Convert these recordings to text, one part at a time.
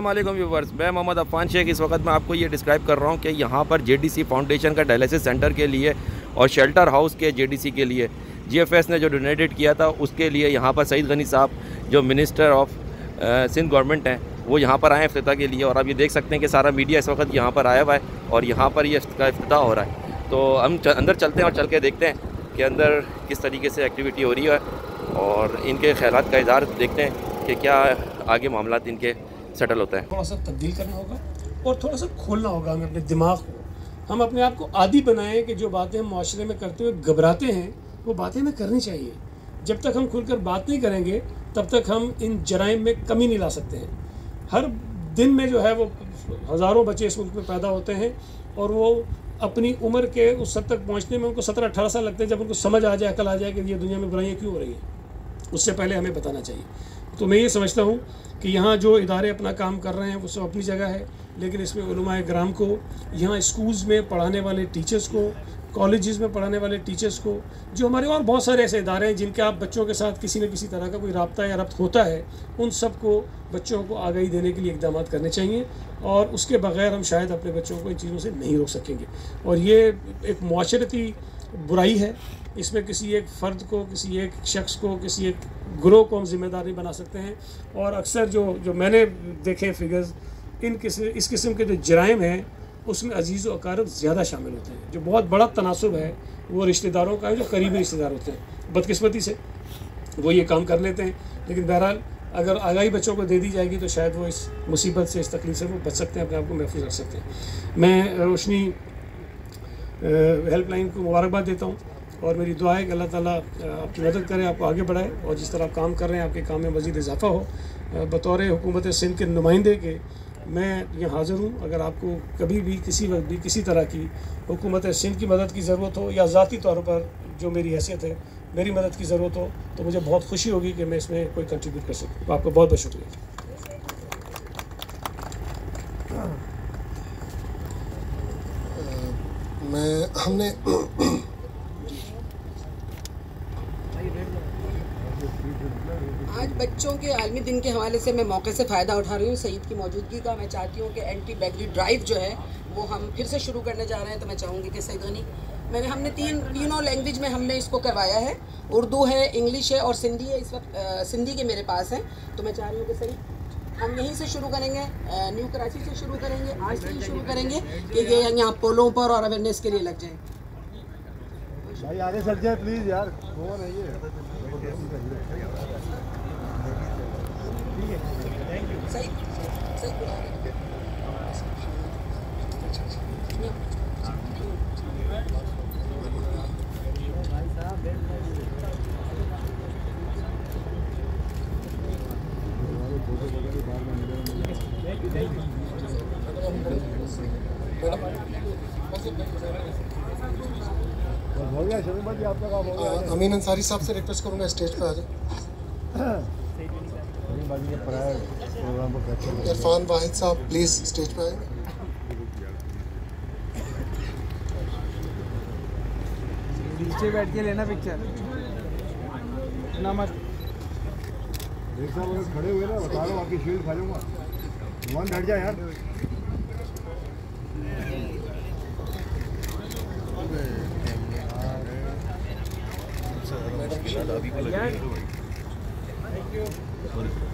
वालेकुम व्यूवर्स मैं मोहम्मद अफ़ान शेख। इस वक्त मैं आपको ये डिस्क्राइब कर रहा हूँ कि यहाँ पर जेडीसी फाउंडेशन का डायलिसिस सेंटर के लिए और शेल्टर हाउस के जेडीसी के लिए जीएफएस ने जो डोनेटेड किया था, उसके लिए यहाँ पर सईद गनी साहब, जो मिनिस्टर ऑफ़ सिंध गवर्नमेंट हैं, वो यहाँ पर आए अफ्ताह के लिए। और आप ये देख सकते हैं कि सारा मीडिया इस वक्त यहाँ पर आया हुआ है और यहाँ पर ये इसका अफ्ताह हो रहा है। तो हम अंदर चलते हैं और चल के देखते हैं कि अंदर किस तरीके से एक्टिविटी हो रही है और इनके ख्याल का इजहार देखते हैं कि क्या आगे मामला इनके सेटल होता है। थोड़ा सा तब्दील करना होगा और थोड़ा सा खोलना होगा हमें अपने दिमाग को। हम अपने आप को आदि बनाएँ कि जो बातें हम माशरे में करते हुए घबराते हैं, वो बातें हमें करनी चाहिए। जब तक हम खुलकर बात नहीं करेंगे, तब तक हम इन जराइम में कमी नहीं ला सकते हैं। हर दिन में जो है वो हज़ारों बच्चे इस मुल्क में पैदा होते हैं और वो अपनी उम्र के उस हद तक पहुँचने में उनको सत्रह अठारह साल लगते हैं, जब उनको समझ आ जाए, अकल आ जाए कि ये दुनिया में बुराइयाँ क्यों हो रही हैं। उससे पहले हमें बताना चाहिए। तो मैं ये समझता हूँ कि यहाँ जो इदारे अपना काम कर रहे हैं, वो सब अपनी जगह है, लेकिन इसमें ग्राम को, यहाँ स्कूल्स में पढ़ाने वाले टीचर्स को, कॉलेजेस में पढ़ाने वाले टीचर्स को, जो हमारे और बहुत सारे ऐसे इदारे हैं जिनके आप बच्चों के साथ किसी न किसी तरह का कोई रबता या रब्त होता है, उन सबको बच्चों को आगाही देने के लिए इकदाम करने चाहिए और उसके बगैर हम शायद अपने बच्चों को इन चीज़ों से नहीं रोक सकेंगे। और ये एक माशरती बुराई है इसमें किसी एक फ़र्द को, किसी एक शख्स को, किसी एक ग्रोह को हम ज़िम्मेदारी बना सकते हैं। और अक्सर जो जो मैंने देखे फिगर्स इन किस्म इस किस्म के जो जराइम हैं, उसमें अज़ीज़ अकारब ज़्यादा शामिल होते हैं। जो बहुत बड़ा तनासब है, वो रिश्तेदारों का है, जो करीबी रिश्तेदार होते हैं। बदकिस्मती से वो ये काम कर लेते हैं। लेकिन बहरहाल, अगर आगाही बच्चों को दे दी जाएगी तो शायद वो इस मुसीबत से, इस तकलीफ़ से वो बच सकते हैं, अपने आप को महफूज रख सकते हैं। मैं रोशनी हेल्पलाइन को मुबारकबाद देता हूँ। और मेरी दुआ है कि अल्लाह ताला आपकी मदद करे, आपको आगे बढ़ाए और जिस तरह आप काम कर रहे हैं, आपके काम में मज़ीद इजाफा हो। बतौर हुकूमत सिंध के नुमाइंदे के मैं यहाँ हाज़िर हूँ। अगर आपको कभी भी किसी वक्त भी किसी तरह की हुकूमत सिंध की मदद की ज़रूरत हो या ज़ाती तौर पर जो मेरी हैसियत है, मेरी मदद की ज़रूरत हो तो मुझे बहुत खुशी होगी कि मैं इसमें कोई कंट्रीब्यूट कर सकूँ। आपका बहुत बहुत शुक्रिया। मैं हमने आज बच्चों के आलमी दिन के हवाले से मैं मौके से फ़ायदा उठा रही हूँ। सईद की मौजूदगी का मैं चाहती हूँ कि एंटी बैगरी ड्राइव जो है, वो हम फिर से शुरू करने जा रहे हैं। तो मैं चाहूँगी कि सईद गनी, मैंने हमने तीन, तीनों लैंग्वेज में हमने इसको करवाया है। उर्दू है, इंग्लिश है और सिंधी है। इस वक्त सिंधी के मेरे पास हैं। तो मैं चाह रही हूँ कि सही हम यहीं से शुरू करेंगे न्यू कराची से शुरू करेंगे, आज से ही शुरू करेंगे कि ये यहाँ पोलों पर और अवेयरनेस के लिए लग जाए। भाई, आगे सर जाए प्लीज़ यार है अमीन अंसारी साहब से रिक्वेस्ट करूँगा स्टेज पे आ जाए इरफान वाहिद साहब प्लीज़ स्टेज पे आए नीचे बैठ के लेना पिक्चर ना मत। देख साहब अगर खड़े हुए ना बता रहा हूँ आपकी शील्ड खा जाऊँगा वन बैठ जा यार। यस सामने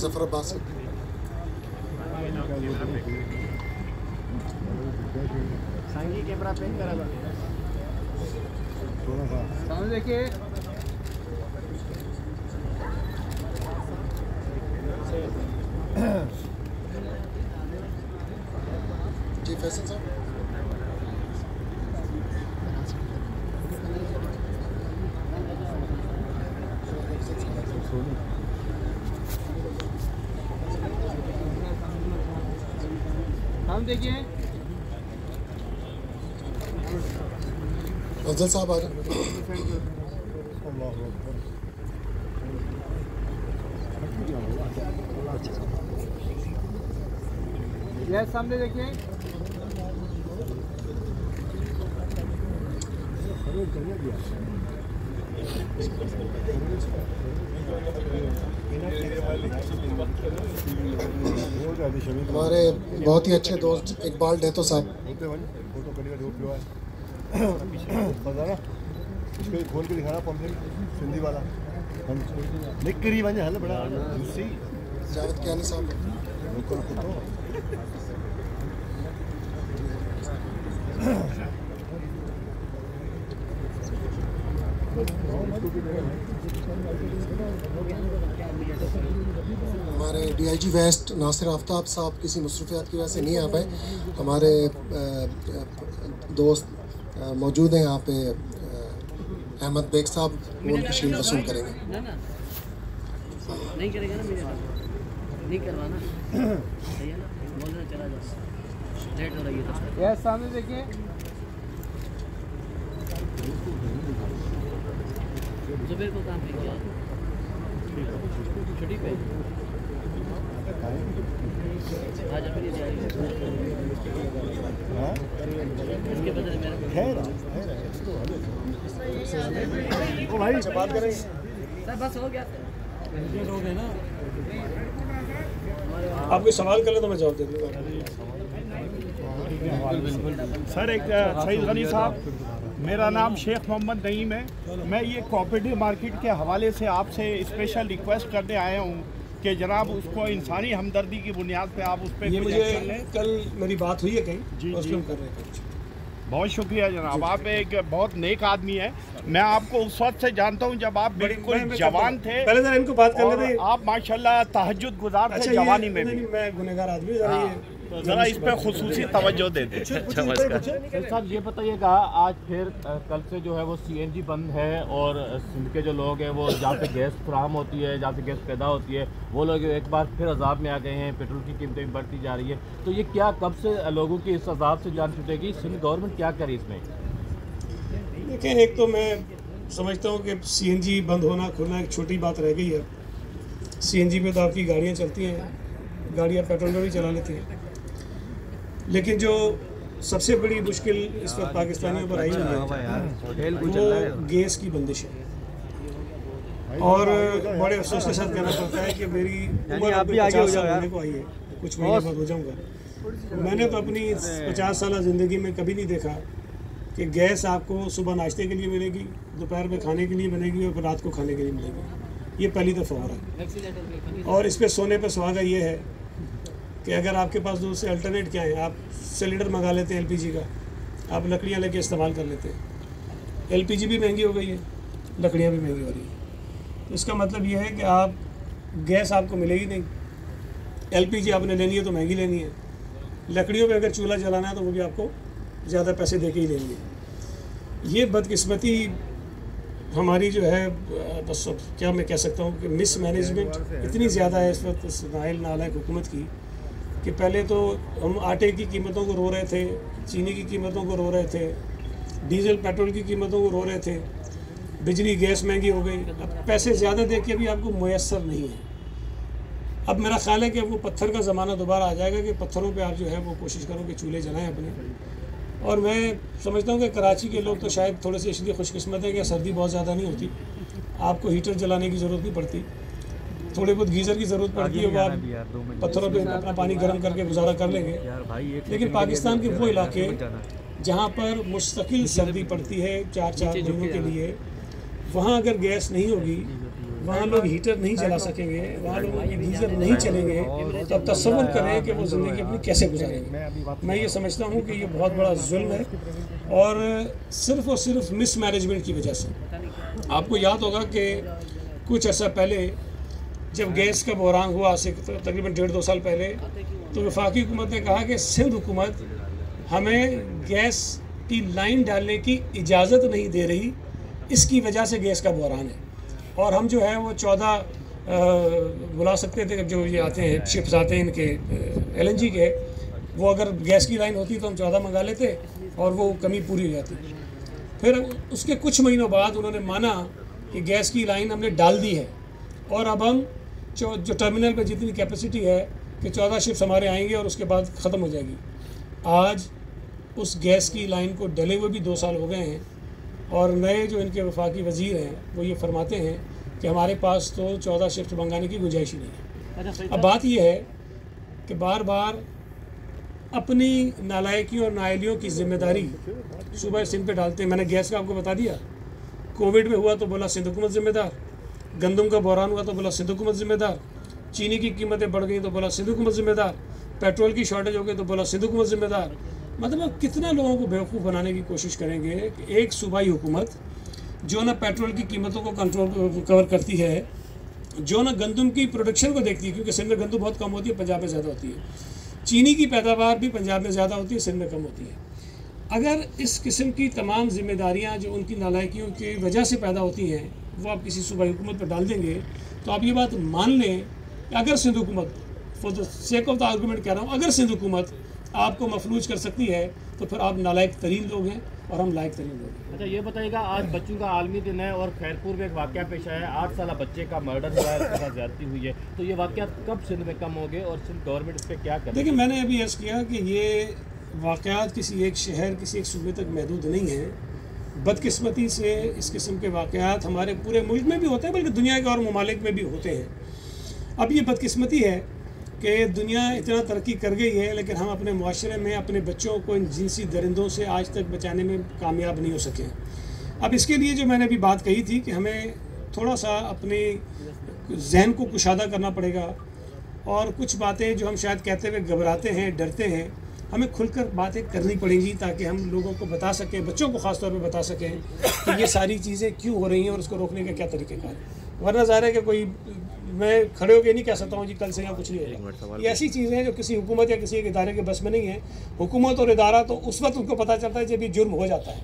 ज़फ़र अब्बास सांगी कैमरा पेन करा देखिए। Neredesin sen? Tamam Degi. Özel sahibi ayrı. Allah'a emanet Yes. हमारे बहुत ही अच्छे दोस्त इकबाल डेतो साहब। खोल के दिखाना सिंधी वाला लिख कर ही वजह बड़ा दूसरी जावेद कियानी साहब। हमारे डीआईजी वेस्ट नासिर आफ्ताब साहब किसी मसरूफियात की वजह से नहीं आ पाए। हमारे दोस्त मौजूद हैं यहाँ पे अहमद बेग साहब वो उनकी शील्ड वसूल करेंगे। ना ना। नहीं करेगा ना मेरे नहीं करवाना। सही है ना? बोल रहे चला जा लेट हो रही है तो यस सामने देखिए। जुबेर को काम पे किया? छुट्टी पे? आज अपनी हाँ? इसके बदले मेरे को है ना? है ओ भाई बात करेंगे सर बस हो गया। आप कोई सवाल कर ले तो मैं जवाब दे दूँगा। सर एक सईद गनी साहब। मेरा नाम शेख मोहम्मद नईम है। मैं ये कोऑपरेटिव मार्केट के हवाले से आपसे स्पेशल रिक्वेस्ट करने आया हूँ कि जनाब उसको इंसानी हमदर्दी की बुनियाद पे आप उस पर मुझे कल मेरी बात हुई है कहीं जी, जी। कर रहे हैं बहुत शुक्रिया जनाब आप एक बहुत नेक आदमी है। मैं आपको उस वक्त से जानता हूँ जब आप बिल्कुल जवान थे पहले जरा इनको बात करने आप माशाल्लाह तहजद गुजार थे अच्छा जवानी में भी। मैं गुनहगार आदमी जरा तो इस पर खसूसी तवज्जो दे दें। सर साहब ये बताइएगा आज फिर कल से जो है वो सीएनजी बंद है और सिंध के जो लोग हैं वो जहाँ पे गैस फ्राहम होती है जहाँ से गैस पैदा होती है वो लोग एक बार फिर अजाब में आ गए हैं पेट्रोल की कीमतें भी बढ़ती जा रही है। तो ये क्या कब से लोगों की इस अजाब से जान छूटेगी? सिंध गवर्नमेंट क्या करे इसमें? देखें एक तो मैं समझता हूँ कि सीएनजी बंद होना खुलना एक छोटी बात रह गई है। सीएनजी पे तो आपकी गाड़ियाँ चलती हैं गाड़ियाँ पेट्रोल में भी चला लेती हैं। लेकिन जो सबसे बड़ी मुश्किल इस वक्त पाकिस्तानियों पर आई है वो गैस की बंदिश है। और बड़े अफसोस के साथ कहना पड़ता है कि मेरी उम्र अब पचास साल होने को आई है कुछ महीने बाद हो जाऊँगा। मैंने तो अपनी पचास साल ज़िंदगी में कभी नहीं देखा कि गैस आपको सुबह नाश्ते के लिए मिलेगी दोपहर में खाने के लिए मिलेगी और रात को खाने के लिए मिलेगी। ये पहली दफ़ा हो रहा है। और इस पर सोने पर सुहागा ये है कि अगर आपके पास दूसरे अल्टरनेट क्या है आप सिलेंडर मंगा लेते हैं एलपीजी का आप लकड़ियाँ लेके इस्तेमाल कर लेते हैं। एलपीजी भी महँगी हो गई है लकड़ियाँ भी महँगी हो रही हैं। तो इसका मतलब यह है कि आप गैस आपको मिलेगी नहीं। एलपीजी आपने लेनी है तो महँगी लेनी है। लकड़ियों पे अगर चूल्हा जलाना है तो वो भी आपको ज़्यादा पैसे दे के ही लेनी है ये बदकिस्मती हमारी जो है बस क्या मैं कह सकता हूँ कि मिस मैनेजमेंट इतनी ज़्यादा है इस वक्त इस नाइल नालायक हुकूमत की कि पहले तो हम आटे की कीमतों को रो रहे थे, चीनी की कीमतों को रो रहे थे, डीजल, पेट्रोल की कीमतों को रो रहे थे, बिजली, गैस महँगी हो गई। अब पैसे ज़्यादा दे के भी आपको मैसर नहीं है। अब मेरा ख्याल है कि वो पत्थर का ज़माना दोबारा आ जाएगा कि पत्थरों पे आप जो है वो कोशिश करो कि चूल्हे जलाएँ अपने। और मैं समझता हूँ कि कराची के लोग तो शायद थोड़े से इसलिए खुशकस्मत है कि सर्दी बहुत ज़्यादा नहीं होती। आपको हीटर जलाने की ज़रूरत नहीं पड़ती। थोड़े बहुत गीज़र की ज़रूरत पड़ती है वो आप पत्थरों पे अपना पानी गर्म करके गुजारा कर लेंगे। लेकिन पाकिस्तान के वो इलाके जहाँ पर मुस्तकिल सर्दी पड़ती है चार चार दिनों के लिए वहाँ अगर गैस नहीं होगी वहाँ लोग हीटर नहीं चला सकेंगे वहाँ लोग गीज़र नहीं चलेंगे। तो अब तस्वुर करें कि वो ज़िंदगी अपनी कैसे गुजारेंगे मैं ये समझता हूँ कि ये बहुत बड़ा जुल्म है और सिर्फ़ और सिर्फ़ मिस मैनेजमेंट की वजह से। आपको याद होगा कि कुछ अर्सा पहले जब गैस का बहरान हुआ, से तकरीबन डेढ़ दो साल पहले तो वफाकी हुकूमत ने कहा कि सिंध हुकूमत हमें गैस की लाइन डालने की इजाज़त नहीं दे रही, इसकी वजह से गैस का बहरान है। और हम जो है, वो चौदह बुला सकते थे, जो ये आते हैं, शिप्स आते हैं इनके एलएनजी के, वो अगर गैस की लाइन होती तो हम चौदह मंगा लेते और वो कमी पूरी हो जाती। फिर उसके कुछ महीनों बाद उन्होंने माना कि गैस की लाइन हमने डाल दी है और अब हम जो जो टर्मिनल पर जितनी कैपेसिटी है कि चौदह शिप्स हमारे आएँगे और उसके बाद ख़त्म हो जाएगी। आज उस गैस की लाइन को डले हुए भी दो साल हो गए हैं और नए जो इनके वफाकी वज़ीर हैं वो ये फरमाते हैं कि हमारे पास तो चौदह शिफ्ट मंगाने की गुंजाइश ही नहीं है। अच्छा अब बात। यह है कि बार बार अपनी नालायकियों और नायलियों की ज़िम्मेदारी सुबह सिंध पे डालते हैं। मैंने गैस का आपको बता दिया। कोविड में हुआ तो बोला सिंध हुकूमत जिम्मेदार। गंदम का बहरान हुआ तो बोला सिंध हुकूमत जिम्मेदार। चीनी की कीमतें बढ़ गई तो बोला सिंध हुकूमत जिम्मेदार। पेट्रोल की शॉर्टेज हो गई तो बोला सिंध हुकूमत जिम्मेदार। मतलब अब कितना लोगों को बेवकूफ़ बनाने की कोशिश करेंगे कि एक सूबाई हुकूमत जो ना पेट्रोल की कीमतों को कंट्रोल कवर करती है, जो ना गंदम की प्रोडक्शन को देखती है, क्योंकि सिंध में गंदम बहुत कम होती है, पंजाब में ज़्यादा होती है। चीनी की पैदावार भी पंजाब में ज़्यादा होती है सिंध में कम होती है। अगर इस किस्म की तमाम जिम्मेदारियाँ जो उनकी नालायकियों की वजह से पैदा होती हैं वो आप किसी सूबाई हुकूमत पर डाल देंगे तो आप ये बात मान लें कि अगर सिंध हुकूमत for the sake of the argument कह रहा हूँ अगर सिंध हुकूमत आपको मफलूज कर सकती है तो फिर आप नालायक तरीन लोग हैं और हम लायक तरीन लोग हैं। अच्छा ये बताइएगा आज बच्चों का आलमी दिन है और खैरपुर में एक वाक़ पेश आया है आठ साल बच्चे का मर्डर हुआ है उसके साथ ज्यादती हुई है। तो ये वाक़ कब सिंध में कम हो गए और सिंध गवर्नमेंट इस पर क्या करे देखिए मैंने अभी अर्ज़ किया कि ये वाक़ात किसी एक शहर, किसी एक सूबे तक महदूद नहीं है। बदकस्मती से इस किस्म के वाक़ात हमारे पूरे मुल्क में भी होते हैं, बल्कि दुनिया के और ममालिक में भी होते हैं। अब ये बदकस्मती है कि दुनिया इतना तरक्की कर गई है, लेकिन हम अपने माशरे में, अपने बच्चों को इन जिनसी दरिंदों से आज तक बचाने में कामयाब नहीं हो सके। अब इसके लिए जो मैंने अभी बात कही थी कि हमें थोड़ा सा अपने जहन को कुशादा करना पड़ेगा, और कुछ बातें जो हम शायद कहते हुए घबराते हैं, डरते हैं हमें खुलकर बातें करनी पड़ेंगी ताकि हम लोगों को बता सकें बच्चों को ख़ास तौर पे बता सकें कि ये सारी चीज़ें क्यों हो रही हैं और उसको रोकने का क्या तरीक़ेकार है। वरना ज़ाहिर है कि कोई मैं खड़े होकर नहीं कह सकता हूँ जी कल से यहाँ कुछ नहीं होगा। ये ऐसी चीज़ें हैं जो किसी हुकूमत या किसी एक इदारे के बस में नहीं है। हुकूमत और इदारा तो उस वक्त उनको पता चलता है जब ये जुर्म हो जाता है।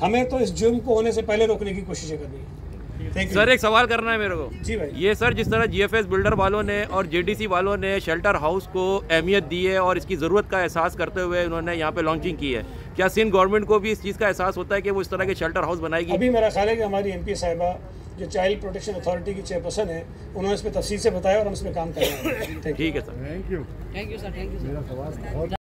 हमें तो इस जुर्म को होने से पहले रोकने की कोशिशें करनी है. सर एक सवाल करना है मेरे को। जी भाई। ये सर जिस तरह जीएफएस बिल्डर वालों ने और जेडीसी वालों ने शेल्टर हाउस को अहमियत दी है और इसकी ज़रूरत का एहसास करते हुए उन्होंने यहाँ पे लॉन्चिंग की है क्या सिंध गवर्नमेंट को भी इस चीज़ का एहसास होता है कि वो इस तरह के शेल्टर हाउस बनाएगी? अभी मेरा ख्याल है कि हमारी एम पी साहिबा जो चाइल्ड प्रोटेक्शन अथॉरिटी की चेयरपर्सन है उन्होंने इस पर तफसील से बताया और हम इस पर काम कर रहे हैं। ठीक है sir thank you thank you sir thank you sir